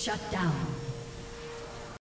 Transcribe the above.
Shut down.